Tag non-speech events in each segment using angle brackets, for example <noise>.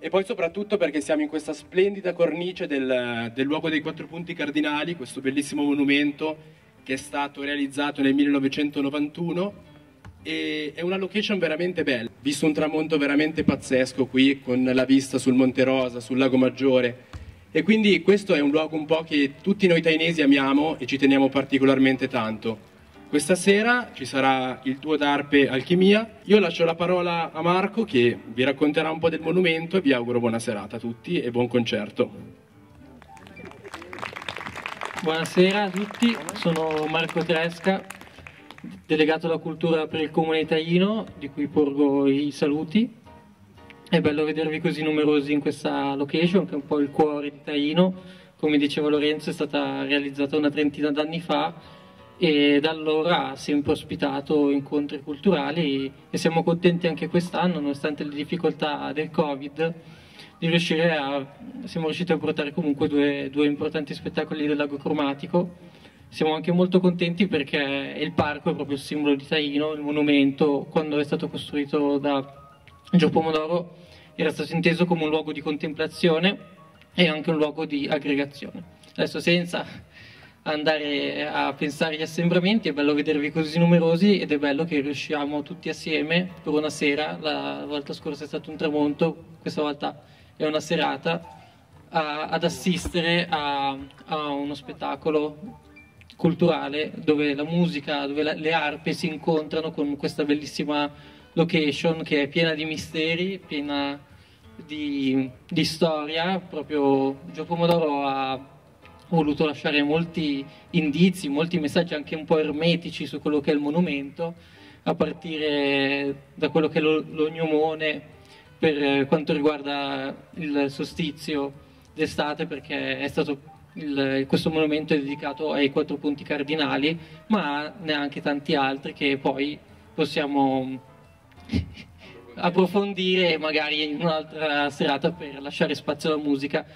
E poi soprattutto perché siamo in questa splendida cornice del, del luogo dei quattro punti cardinali, questo bellissimo monumento che è stato realizzato nel 1991 e è una location veramente bella. Visto un tramonto veramente pazzesco qui con la vista sul Monte Rosa, sul Lago Maggiore e quindi questo è un luogo un po' che tutti noi tainesi amiamo e ci teniamo particolarmente tanto. Questa sera ci sarà il duo d'arpe Alchimia. Io lascio la parola a Marco che vi racconterà un po' del monumento e vi auguro buona serata a tutti e buon concerto. Buonasera a tutti, sono Marco Tresca, delegato alla cultura per il comune taino, di cui porgo i saluti. È bello vedervi così numerosi in questa location, che è un po' il cuore di Taino. Come diceva Lorenzo, è stata realizzata una trentina d'anni fa e da allora ha sempre ospitato incontri culturali e siamo contenti anche quest'anno, nonostante le difficoltà del Covid, di riuscire a, siamo riusciti a portare comunque due, due importanti spettacoli del lago cromatico. Siamo anche molto contenti perché il parco è proprio il simbolo di Taino, il monumento, quando è stato costruito da Gio Pomodoro, era stato inteso come un luogo di contemplazione e anche un luogo di aggregazione. Adesso senza andare a pensare agli assembramenti, è bello vedervi così numerosi ed è bello che riusciamo tutti assieme per una sera, la volta scorsa è stato un tramonto, questa volta è una serata, a, ad assistere a, a, uno spettacolo culturale dove la musica, dove la, le arpe si incontrano con questa bellissima location che è piena di misteri, piena di, di storia, proprio Gio Pomodoro ha ho voluto lasciare molti indizi, molti messaggi anche un po' ermetici su quello che è il monumento, a partire da quello che è l'ognomone per quanto riguarda il solstizio d'estate, perché è stato il, questo monumento è dedicato ai quattro punti cardinali, ma neanche tanti altri che poi possiamo <laughs> approfondire magari in un'altra serata per lasciare spazio alla musica.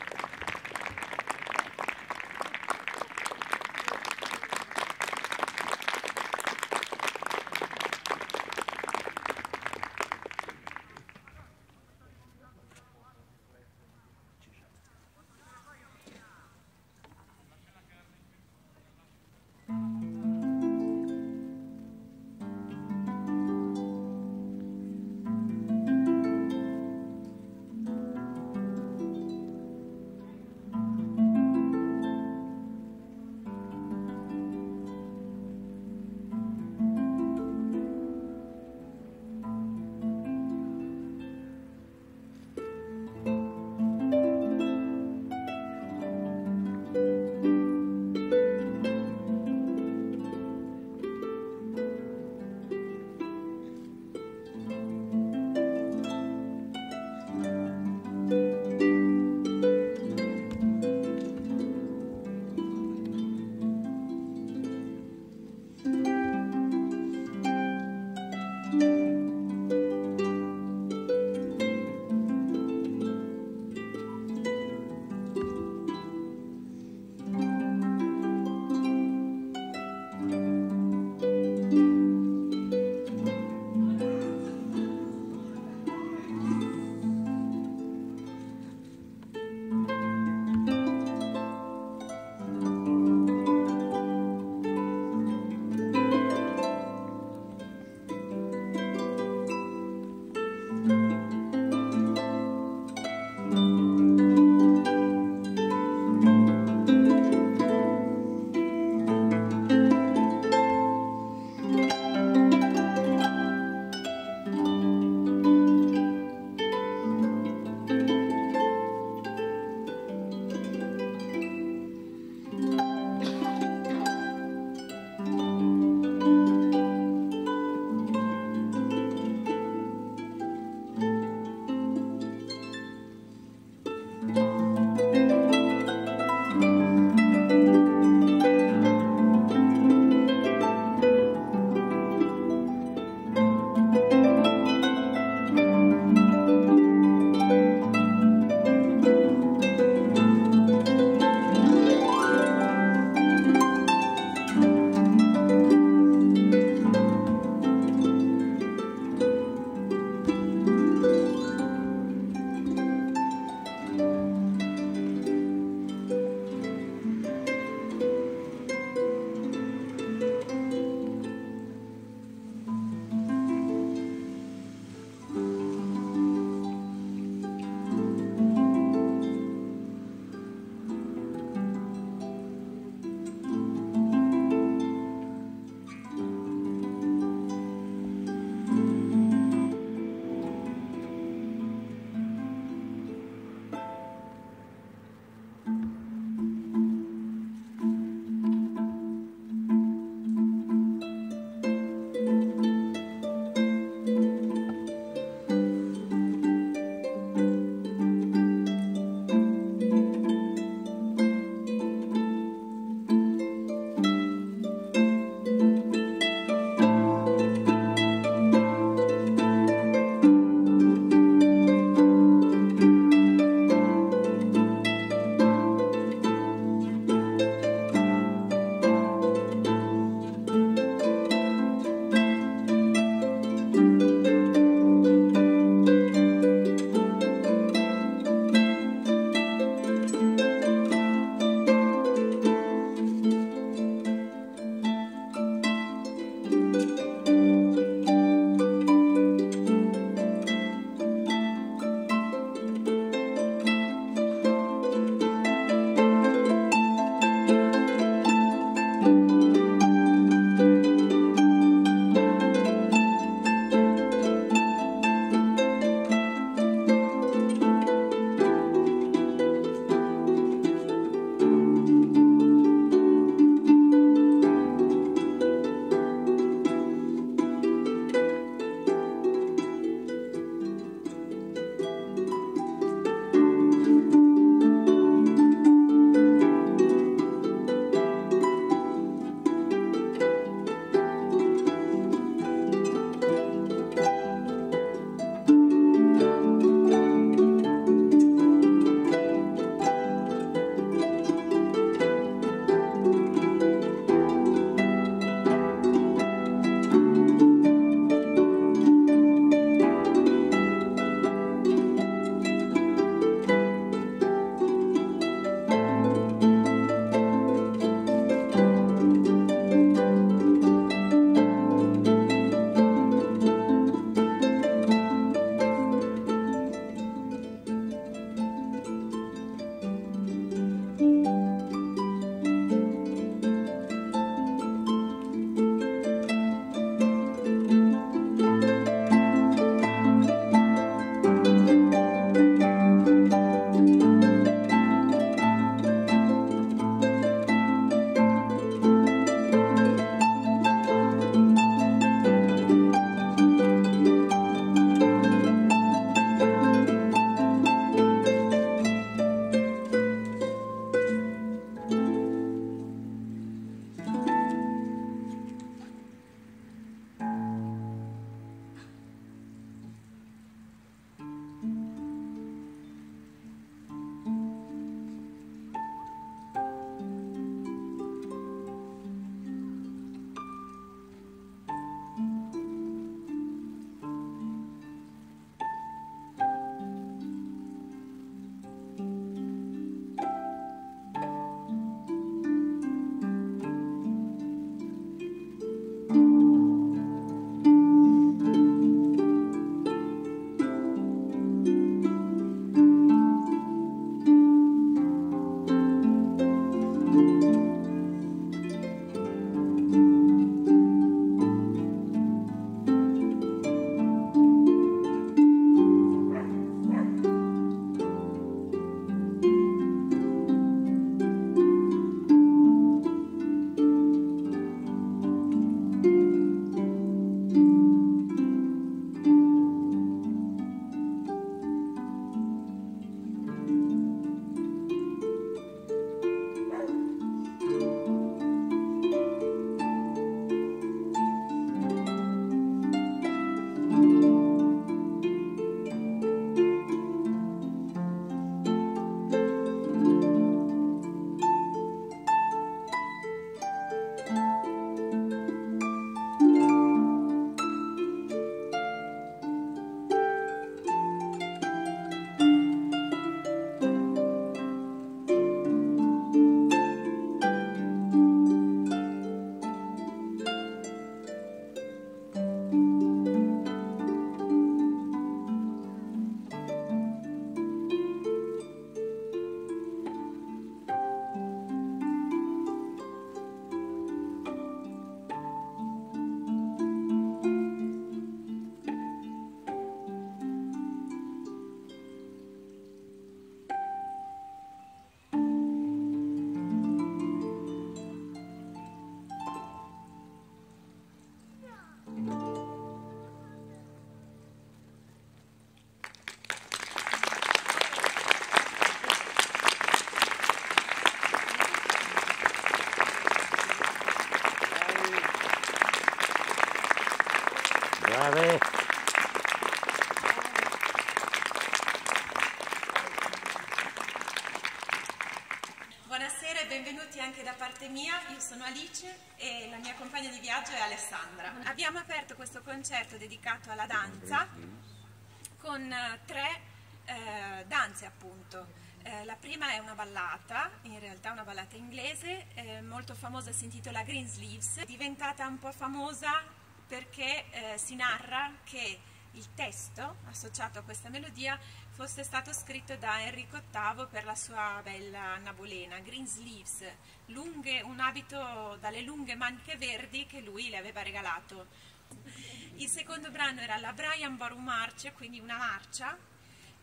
Alice e la mia compagna di viaggio è Alessandra. Abbiamo aperto questo concerto dedicato alla danza con eh, tre eh, danze appunto. Eh, la prima è una ballata, in realtà una ballata inglese, eh, molto famosa, si intitola Green Sleeves, diventata un po' famosa perché eh, si narra che il testo associato a questa melodia fosse stato scritto da Enrico VIII per la sua bella Anna Bolena, Green Sleeves, lunghe, un abito dalle lunghe maniche verdi che lui le aveva regalato. Il secondo brano era la Brian Boru March, quindi una marcia,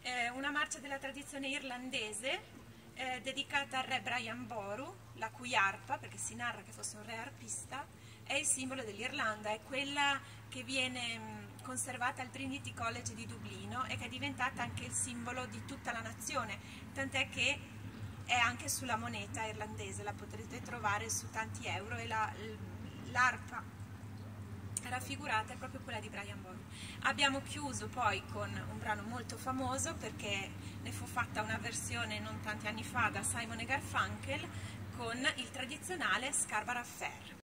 eh, una marcia della tradizione irlandese eh, dedicata al re Brian Boru, la cui arpa, perché si narra che fosse un re arpista, è il simbolo dell'Irlanda, è quella che viene conservata al Trinity College di Dublino e che è diventata anche il simbolo di tutta la nazione, tant'è che è anche sulla moneta irlandese, la potrete trovare su tanti euro e l'arpa la, raffigurata è proprio quella di Brian Boru. Abbiamo chiuso poi con un brano molto famoso perché ne fu fatta una versione non tanti anni fa da Simon e Garfunkel con il tradizionale Scarborough Fair.